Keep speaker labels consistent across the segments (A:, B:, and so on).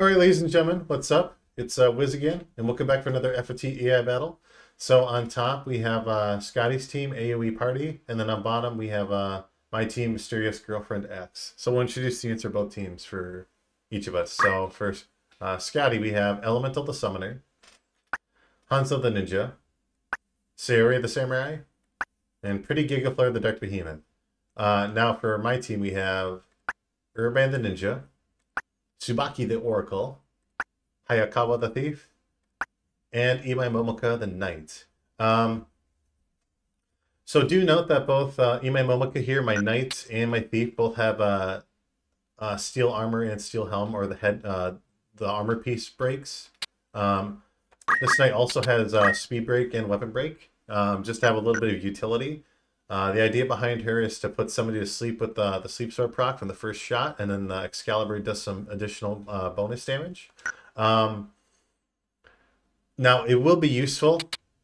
A: All right, ladies and gentlemen, what's up? It's uh, Wiz again, and welcome back for another FFT AI battle. So on top, we have uh, Skadi's team, AoE Party, and then on bottom, we have uh, my team, Mysterious Girlfriend X. So we'll introduce the answer both teams for each of us. So first, uh, Scotty, we have Elemental the Summoner, Hanzo the Ninja, Sayori the Samurai, and Pretty Gigaflare the Dark Behemoth. Uh, now for my team, we have Urabe the Ninja, Tsubaki the Oracle, Hayakawa the Thief, and Imai Momoka the Knight. Um, so do note that both uh, Imai Momoka here, my Knight and my Thief, both have uh, uh, steel armor and steel helm, or the head, uh, the armor piece breaks. Um, this Knight also has uh, speed break and weapon break, um, just to have a little bit of utility. Uh, the idea behind her is to put somebody to sleep with the, the sleep sword proc from the first shot, and then the Excalibur does some additional uh, bonus damage. Um, now, it will be useful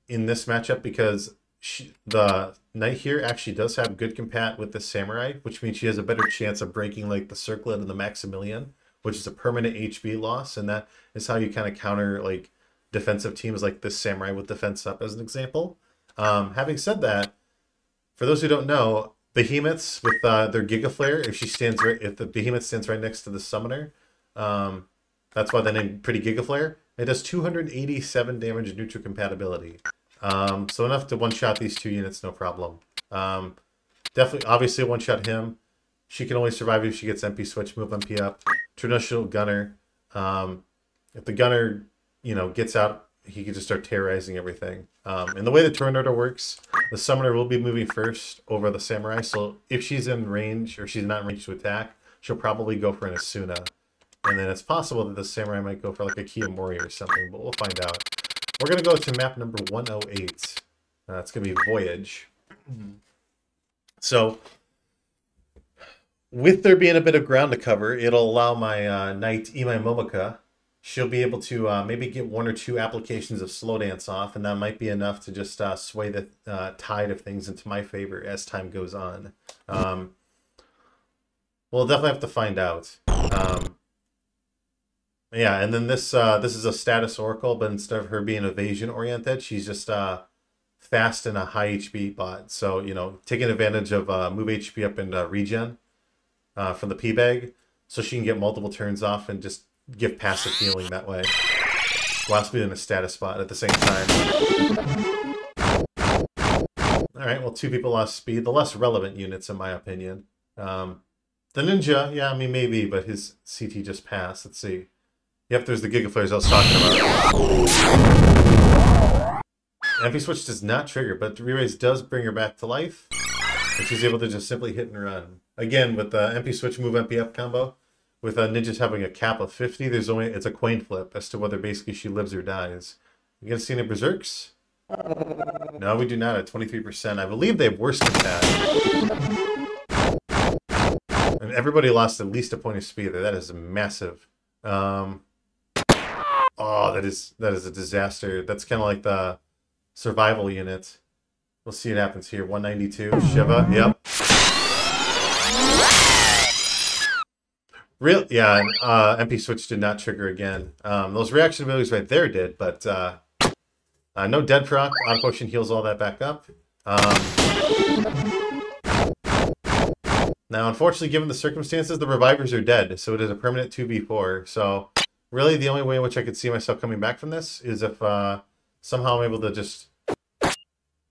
A: in this matchup because she, the knight here actually does have good compat with the samurai, which means she has a better chance of breaking like the circlet and the Maximilian, which is a permanent HP loss, and that is how you kind of counter like defensive teams like this samurai with defense up as an example. Um, having said that, for those who don't know, behemoths with uh, their Giga Flare, if she stands right, if the behemoth stands right next to the summoner, um, that's why the name Pretty Giga Flare. It does 287 damage neutral compatibility. Um, so enough to one-shot these two units, no problem. Um, definitely, obviously one-shot him. She can only survive if she gets MP switch, move MP up. Traditional gunner. Um, if the gunner, you know, gets out he could just start terrorizing everything. Um, and the way the turn order works, the summoner will be moving first over the samurai. So if she's in range or she's not in range to attack, she'll probably go for an Esuna. And then it's possible that the samurai might go for like a Kiyomori or something, but we'll find out. We're going to go to map number 108. Uh, going to be Voyage. So with there being a bit of ground to cover, it'll allow my uh, knight Imai Momoka she'll be able to uh, maybe get one or two applications of slow dance off, and that might be enough to just uh, sway the uh, tide of things into my favor as time goes on. Um, we'll definitely have to find out. Um, yeah, and then this uh, this is a status oracle, but instead of her being evasion oriented, she's just uh, fast and a high HP bot. So you know, taking advantage of uh, move HP up and regen from the P bag, so she can get multiple turns off and just give passive healing that way. Whilst being in a status spot at the same time. Alright, well, two people lost speed. The less relevant units, in my opinion. Um, the Ninja, yeah, I mean, maybe, but his CT just passed. Let's see. Yep, there's the Gigaflares I was talking about. MP Switch does not trigger, but Re-Raise does bring her back to life. And she's able to just simply hit and run. Again, with the MP Switch move MP up combo, with uh, ninjas having a cap of 50, there's only it's a coin flip as to whether basically she lives or dies. You guys see any berserks? No, we do not at 23%. I believe they have worse than that. And everybody lost at least a point of speed there. That is massive. Um, oh, that is that is a disaster. That's kind of like the survival unit. We'll see what happens here. 192, Shiva, yep. Real, yeah, and, uh, MP switch did not trigger again. Um, those reaction abilities right there did, but uh, uh, no dead proc. Auto potion heals all that back up. Um, now, unfortunately, given the circumstances, the revivers are dead, so it is a permanent 2v4. So, really, the only way in which I could see myself coming back from this is if uh, somehow I'm able to just...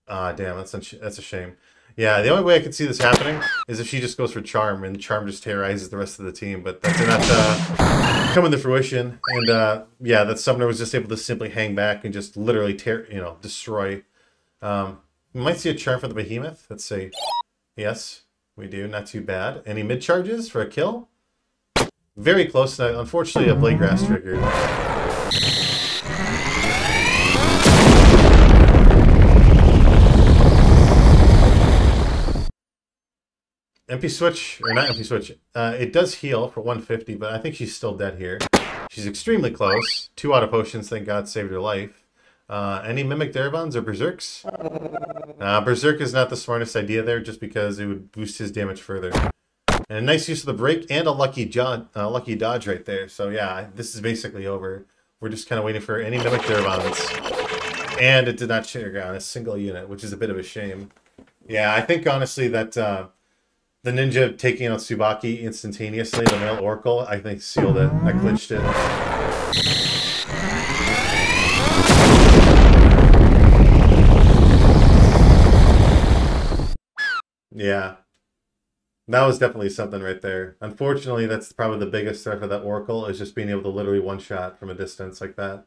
A: Ah, damn, that's that's a shame. Yeah, the only way I could see this happening is if she just goes for Charm, and Charm just terrorizes the rest of the team. But that did not uh, come into fruition. And uh, yeah, that Summoner was just able to simply hang back and just literally tear, you know, destroy. Um, we might see a Charm for the Behemoth. Let's see. Yes, we do. Not too bad. Any mid charges for a kill? Very close. Unfortunately, a Blade Grasp triggered. MP switch, or not MP switch, uh, it does heal for 150, but I think she's still dead here. She's extremely close. Two auto potions, thank God, saved her life. Uh, any Mimic Daravons or Berserks? Uh, Berserk is not the smartest idea there, just because it would boost his damage further. And a nice use of the break and a lucky, jo- uh, lucky dodge right there. So yeah, this is basically over. We're just kind of waiting for any Mimic Daravons. And it did not trigger on a single unit, which is a bit of a shame. Yeah, I think honestly that uh, the ninja taking out Tsubaki instantaneously, the male Oracle, I think sealed it. I glitched it. Yeah. That was definitely something right there. Unfortunately, that's probably the biggest threat for that Oracle is just being able to literally one-shot from a distance like that.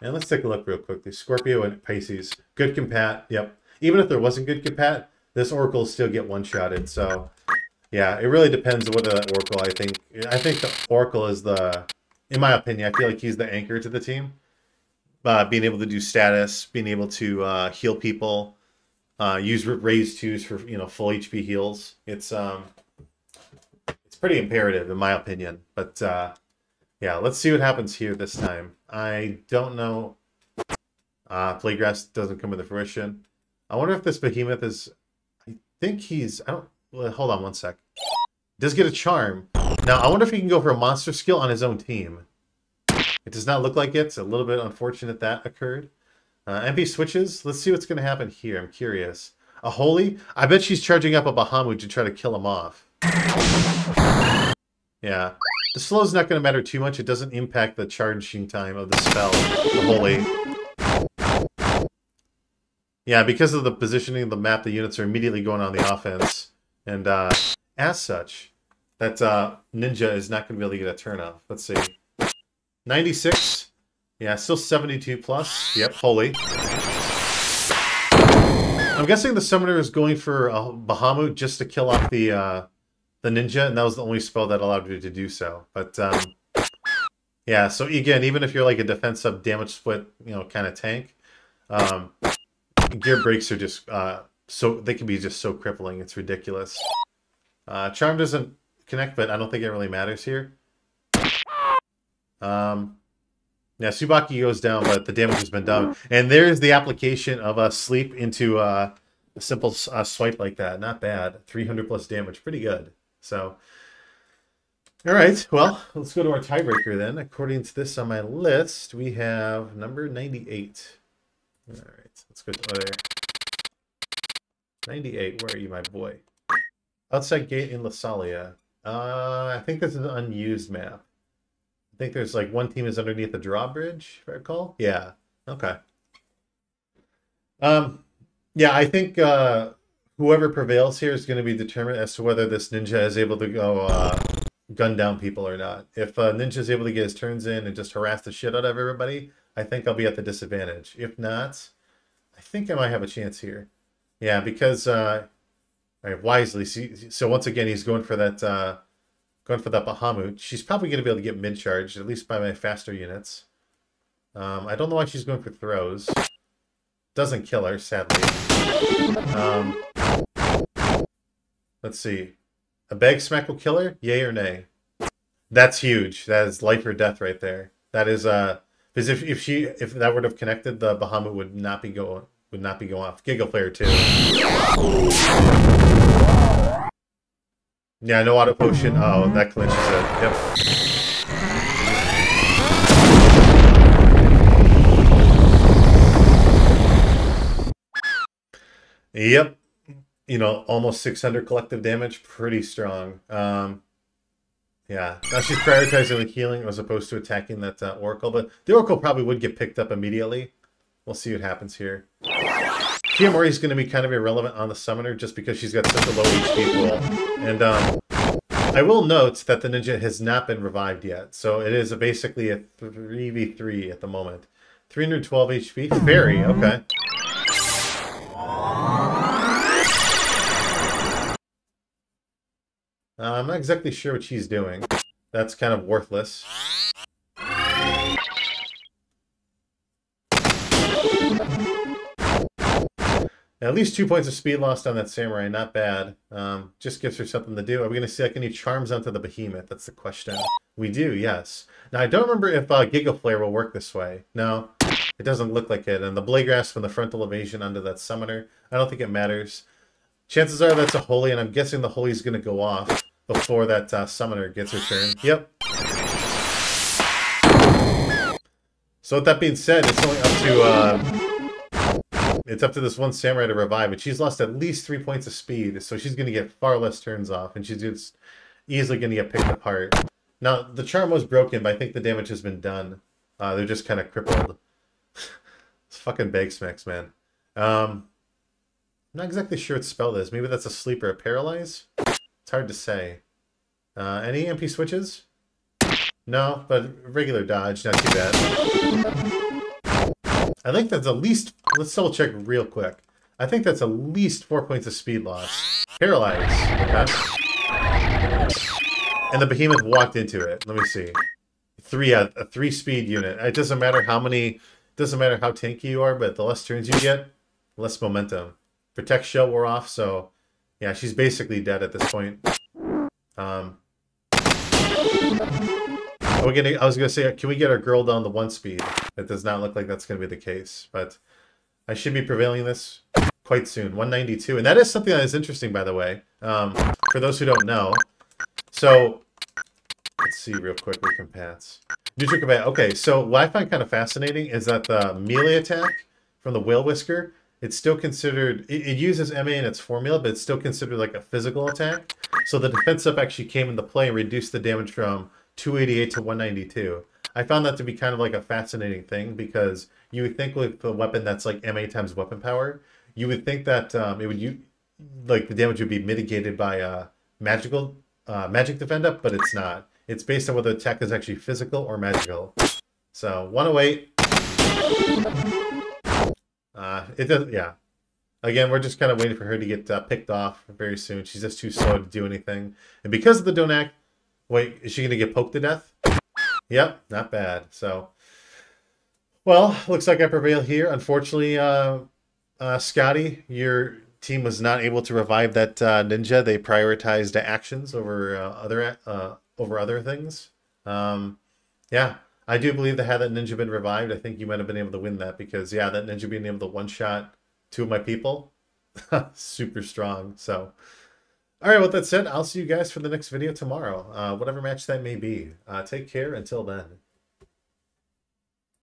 A: And let's take a look real quickly. Scorpio and Pisces. Good compat. Yep. Even if there wasn't good compat, this Oracle still get one-shotted. So, yeah, it really depends on what that Oracle, I think. I think the Oracle is the, in my opinion, I feel like he's the anchor to the team. Uh, being able to do status, being able to uh, heal people, uh, use raise twos for you know full HP heals. It's um, it's pretty imperative in my opinion. But uh, yeah, let's see what happens here this time. I don't know. Uh, Blade Grasp doesn't come into fruition. I wonder if this behemoth is. I think he's. I don't. Well, hold on one sec. Does get a charm. Now I wonder if he can go for a monster skill on his own team. It does not look like it. It's a little bit unfortunate that occurred. Uh, MP switches. Let's see what's going to happen here. I'm curious. A holy? I bet she's charging up a Bahamut to try to kill him off. Yeah. The slow is not going to matter too much. It doesn't impact the charging time of the spell. The holy. Yeah, because of the positioning of the map, the units are immediately going on the offense. And uh, as such, that uh, ninja is not going to be able to get a turn off. Let's see. 96. Yeah, still 72 plus. Yep, holy. I'm guessing the summoner is going for Bahamut just to kill off the uh, the ninja, and that was the only spell that allowed you to do so. But um, yeah, so again, even if you're like a defense sub damage split, you know, kind of tank, um, gear breaks are just uh, so they can be just so crippling. It's ridiculous. Uh, Charm doesn't connect, but I don't think it really matters here. Um, yeah, Tsubaki goes down, but the damage has been done. And there's the application of a sleep into a simple uh, swipe like that. Not bad. 300 plus damage. Pretty good. So, all right. Well, let's go to our tiebreaker then. According to this on my list, we have number 98. All right. Let's go to there. 98. Where are you, my boy? Outside gate in Lesalia. Uh, I think this is an unused map. I think there's like one team is underneath the drawbridge, if I recall. Yeah. Okay. Um, yeah, I think uh, whoever prevails here is going to be determined as to whether this ninja is able to go uh, gun down people or not. If uh, ninja is able to get his turns in and just harass the shit out of everybody, I think I'll be at the disadvantage. If not, I think I might have a chance here. Yeah, because uh, right, wisely. See, so once again, he's going for that uh, Going for that Bahamut. She's probably going to be able to get mid-charged, at least by my faster units. Um, I don't know why she's going for throws. Doesn't kill her, sadly. Um, let's see. A bag smack will kill her? Yay or nay? That's huge. That is life or death right there. That is uh because if, if she if that would have connected, the Bahamut would not be going would not be going off. Giga Flare too. Yeah, no auto potion. Oh, that clinches it. Yep. Yep. You know, almost 600 collective damage. Pretty strong. Um, yeah. Now she's prioritizing the healing as opposed to attacking that uh, Oracle. But the Oracle probably would get picked up immediately. We'll see what happens here. Kiyomori is going to be kind of irrelevant on the summoner just because she's got such a low HP pool. And um, I will note that the ninja has not been revived yet, so it is a basically a 3v3 at the moment. 312 HP. Fairy, okay. Uh, I'm not exactly sure what she's doing. That's kind of worthless. At least two points of speed lost on that samurai, not bad. Um, just gives her something to do. Are we going to see like any charms onto the behemoth? That's the question. We do, yes. Now I don't remember if uh, Giga Flare will work this way. No, it doesn't look like it. And the Blade Grasp from the frontal evasion onto that summoner, I don't think it matters. Chances are that's a holy, and I'm guessing the holy is going to go off. before that uh, summoner gets her turn. Yep. So with that being said, it's only up to uh, it's up to this one samurai to revive, and she's lost at least three points of speed, so she's gonna get far less turns off, and she's just easily gonna get picked apart. Now the charm was broken, but I think the damage has been done. Uh, they're just kind of crippled. it's fucking bag smacks, man. Um, I'm not exactly sure what spell this. Maybe that's a sleep or a paralyze? It's hard to say. Uh, any MP switches? No, but regular dodge, not too bad. I think that's at least... Let's double check real quick. I think that's at least four points of speed loss. Paralyze. Okay. And the behemoth walked into it. Let me see. Three a, a three speed unit. It doesn't matter how many doesn't matter how tanky you are, but the less turns you get, less momentum. Protect shell wore off, so yeah, she's basically dead at this point. Um, are we gonna, I was gonna say, can we get our girl down to one speed? It does not look like that's gonna be the case, but I should be prevailing this quite soon. 192, and that is something that is interesting, by the way. Um, for those who don't know, so let's see real quick compats. Neutral combat. Okay, so what I find kind of fascinating is that the melee attack from the Whale Whisker it's still considered it, it, uses MA in its formula, but it's still considered like a physical attack. So the defense up actually came into play and reduced the damage from 288 to 192. I found that to be kind of like a fascinating thing because you would think with a weapon that's like MA times weapon power, you would think that um, it would you like the damage would be mitigated by a magical uh, magic defend up, but it's not. It's based on whether the attack is actually physical or magical. So 108. Uh, it does, yeah. Again, we're just kind of waiting for her to get uh, picked off very soon. She's just too slow to do anything. And because of the Donak, wait, is she going to get poked to death? Yep, not bad. So, well, looks like I prevail here. Unfortunately, uh, uh, Skadi, your team was not able to revive that uh, ninja. They prioritized actions over uh, other uh, over other things. Um, yeah, I do believe that had that ninja been revived, I think you might have been able to win that because yeah, that ninja being able to one shot two of my people, super strong. So, all right. With that said, I'll see you guys for the next video tomorrow, uh, whatever match that may be. Uh, take care until then.